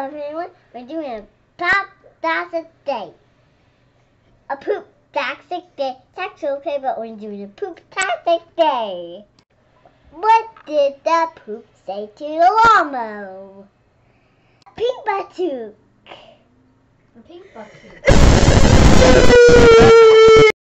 everyone. We're doing a pop-tastic day. A poop toxic day. That's okay, but we're doing a poop toxic day. What did the poop say to the llama? Pink batuke. A pink bucket.